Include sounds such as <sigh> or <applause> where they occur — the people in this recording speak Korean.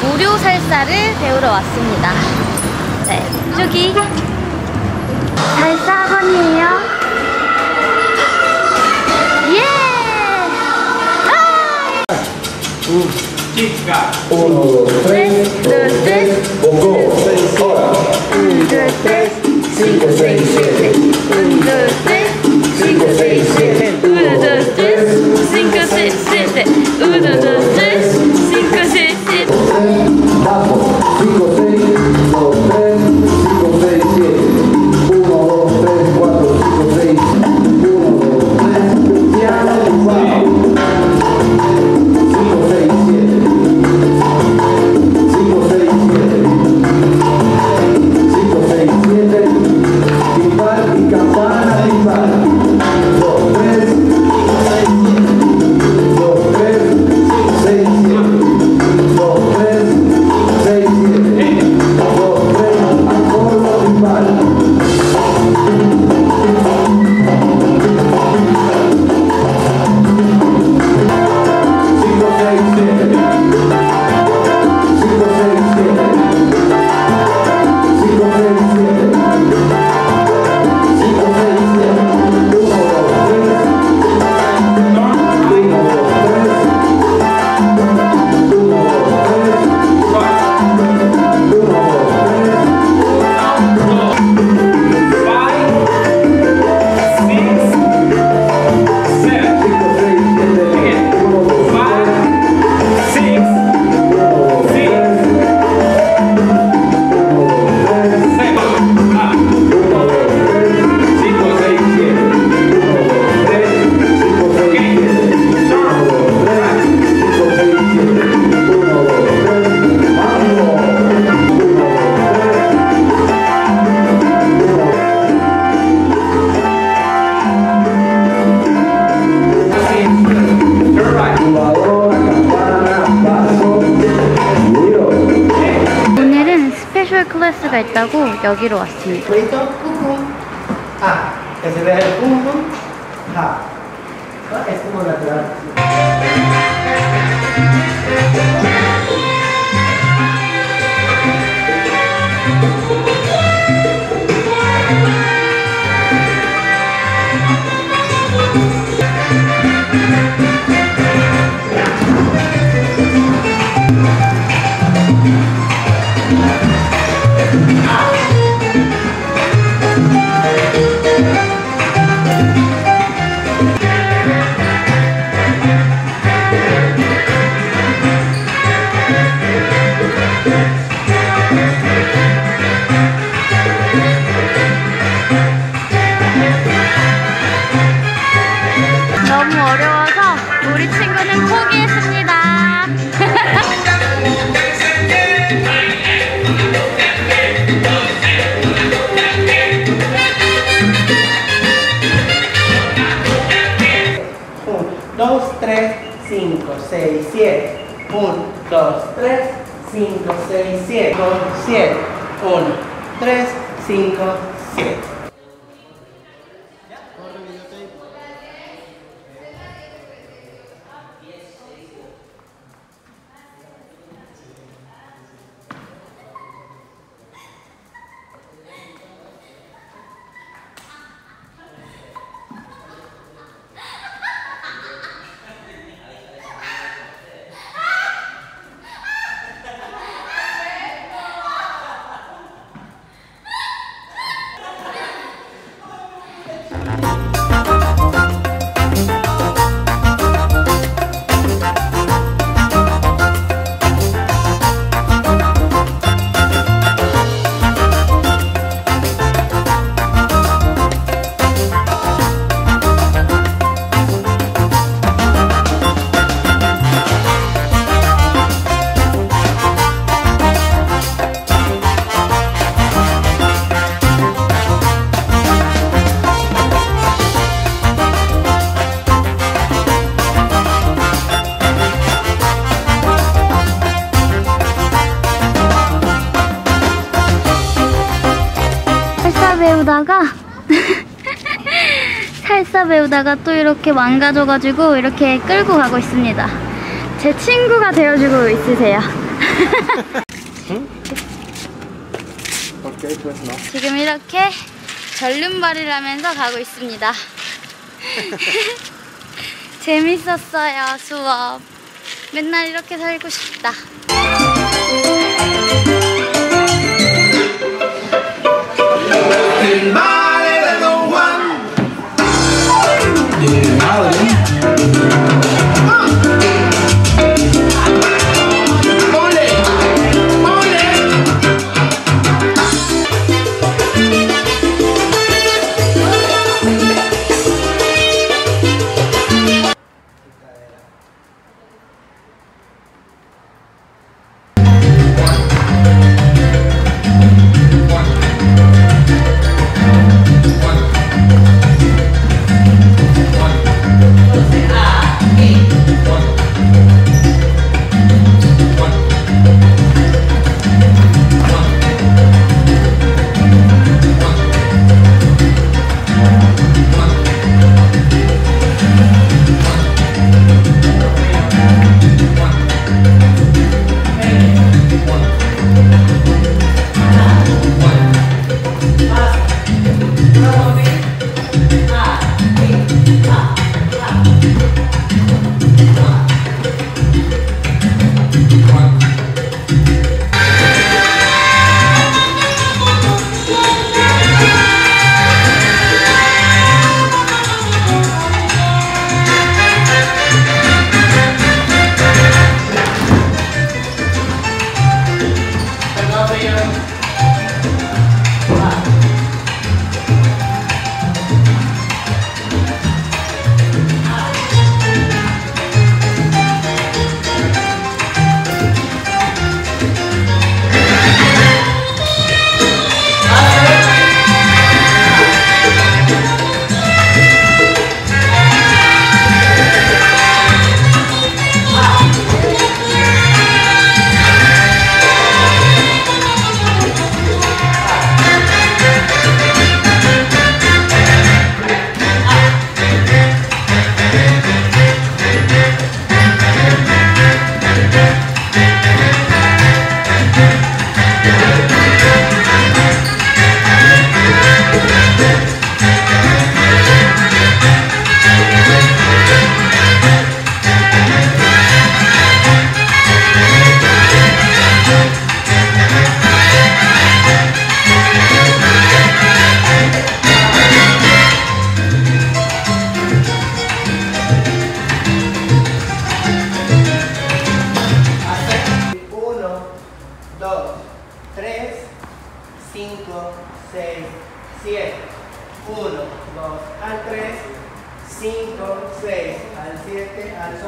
무료 살사를 배우러 왔습니다. 네, 여기 살사 학이에요 예! 아! 오, 셋, 둘, 셋, 먹고, 서라. 둘, 셋, 친구 세이시. 둘, 셋, 친구 세이시. 스페셜 클래스가 있다고 여기로 왔습니다. 6, 7. 1, 2, 3, 5, 6, 7. 2, 7. 1, 3, 5, 7. 필사 배우다가 또 이렇게 망가져가지고 이렇게 끌고 가고 있습니다. 제 친구가 되어주고 있으세요. 지금 이렇게 절름발을 하면서 가고 있습니다. <laughs> 재밌었어요, 수업. 맨날 이렇게 살고 싶다. 음. you need know